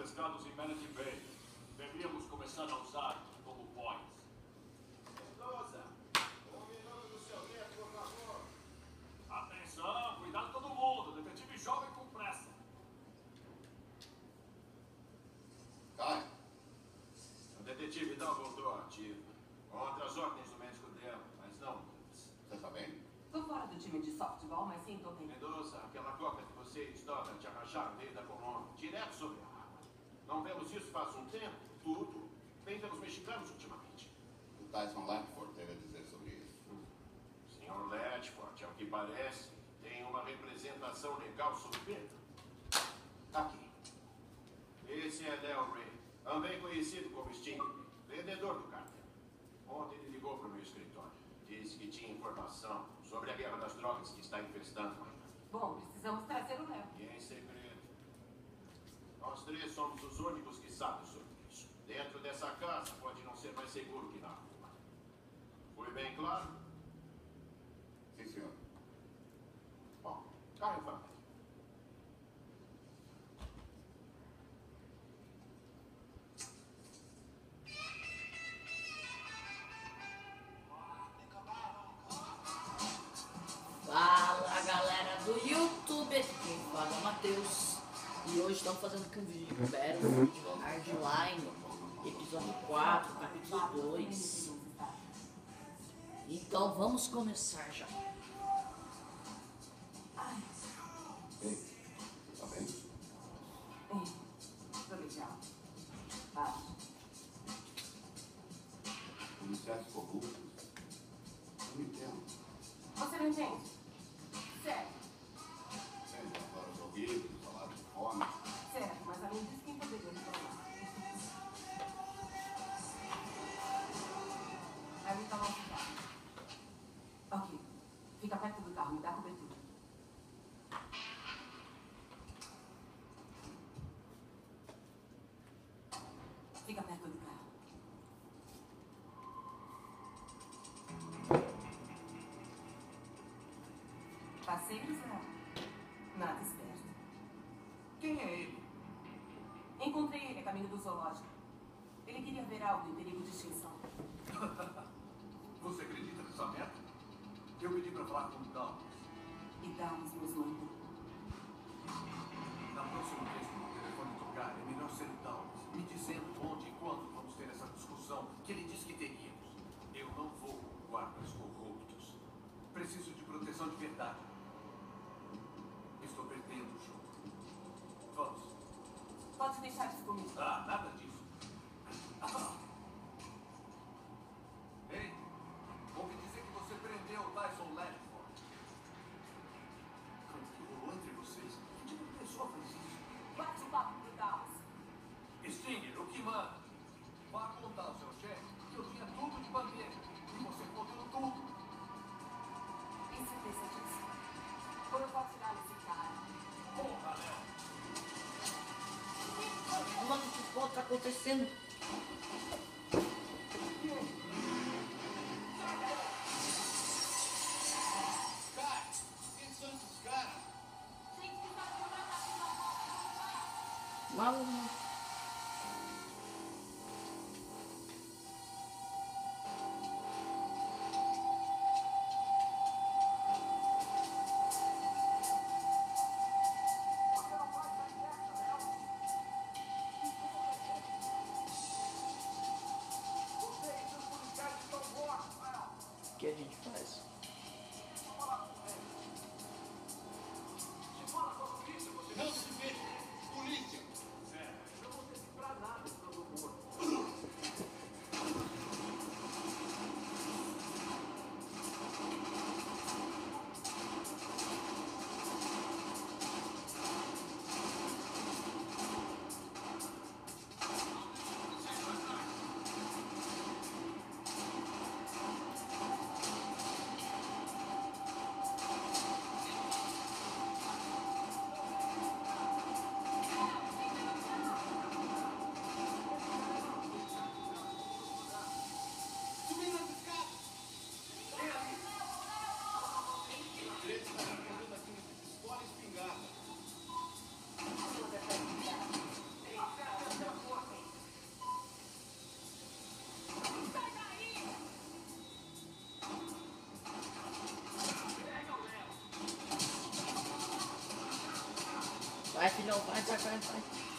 pescados em Manatee Bay. Devíamos começar a usar como boias. Mendoza, combinando do seu dia, por favor. Atenção, cuidado todo mundo. Detetive jovem com pressa. Cai. O detetive não voltou ativo. Contra as ordens do médico dela, mas não. Você está bem? Tô fora do time de softball, mas sim, tô bem. Mendoza, aquela coca que você e Stoddard te arracharam veio da Colômbia, direto sobre não vemos isso faz um tempo? Tudo. Bem pelos mexicanos ultimamente. O Tyson Latford teve a dizer sobre isso. Senhor Ledford, ao que parece, tem uma representação legal sobre Pedro. Aqui. Esse é Del Rey, também conhecido como Sting, vendedor do cartel. Ontem ele ligou para o meu escritório. Disse que tinha informação sobre a guerra das drogas que está infestando Miami. Bom, precisamos trazer o Léo. E em segredo. Nós três somos os únicos que sabem sobre isso. Dentro dessa casa pode não ser mais seguro que na rua. Foi bem claro? Sim, senhor. Bom, cá em família. Fala galera do YouTube, quem fala é Matheus E hoje estamos fazendo aqui um vídeo de Battlefield Hardline Episódio 4, capítulo 2 Então vamos começar já Ai, Ei, tá bem? ei, tô legal. Acho. Policiais corruptos. Eu não entendo. Você não entende? Passeios, não. Nada esperto. Quem é ele? Encontrei ele a caminho do zoológico. Ele queria ver algo em perigo de extinção. Você acredita nessa merda? Eu pedi para falar com o Dallas. E Dallas nos mandou. Na próxima vez que o telefone tocar, é melhor ser o Dallas. Me dizendo onde e quando vamos ter essa discussão que ele disse que teríamos. Eu não vou com guardas corruptos. Preciso de proteção de verdade. Estou perdendo o jogo. Vamos. Pode deixar isso comigo. Ah, nada disso. Acontecendo? Cara, Vai, filhão, vai, vai, vai, vai.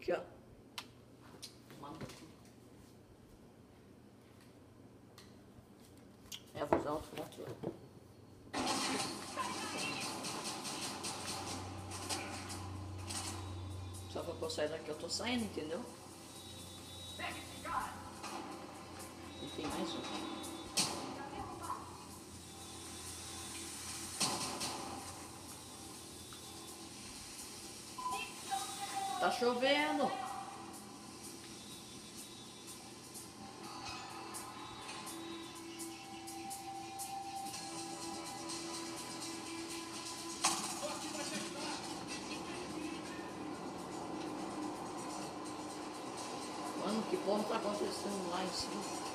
Aqui, ó. É, vou usar outro controle. Só que eu sair daqui eu tô saindo, entendeu? E tem mais um. Chovendo. Mano, que porra tá acontecendo lá em cima?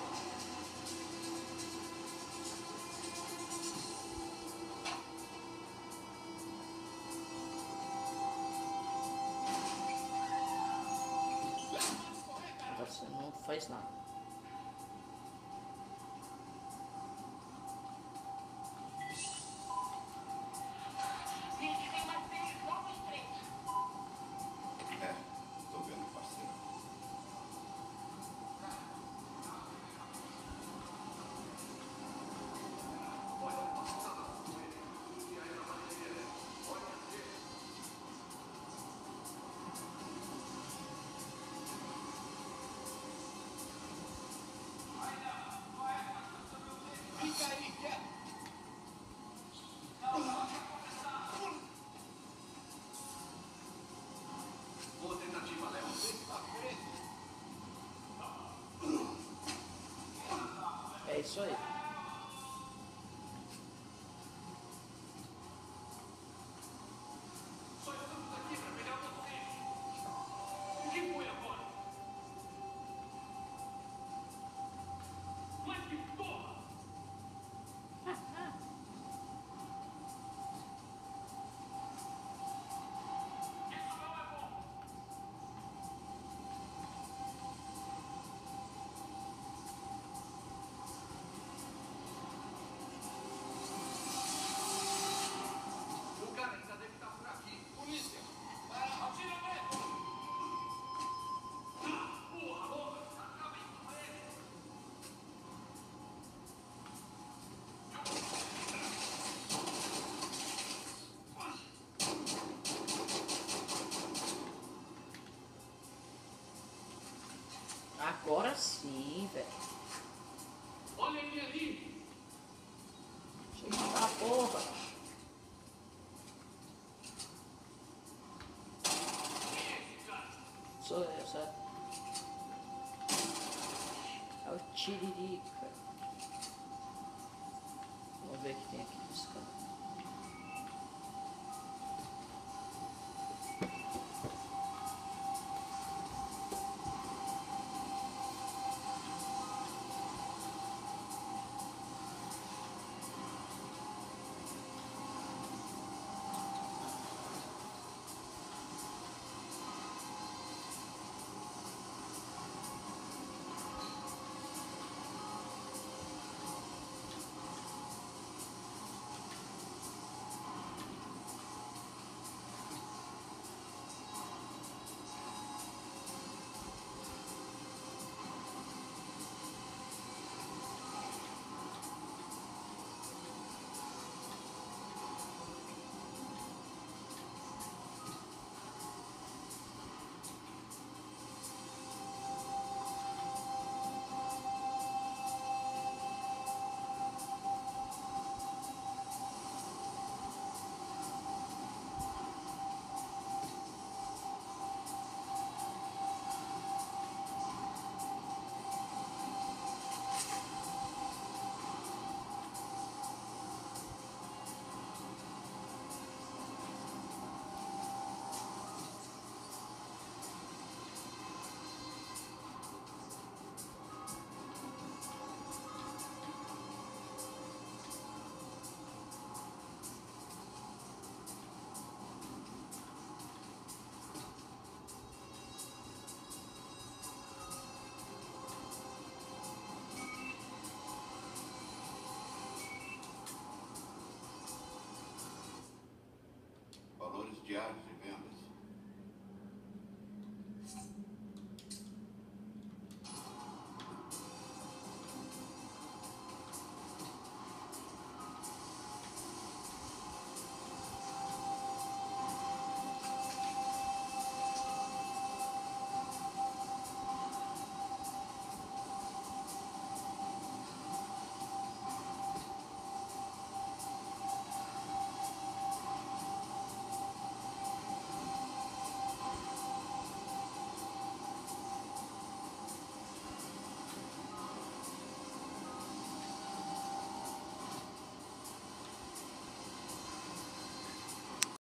É Agora sim, velho. Olha ele ali! Deixa eu matar a porra. Sou eu, sabe? É o Tiririca. Vamos ver o que tem aqui nesse canto.